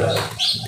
gracias.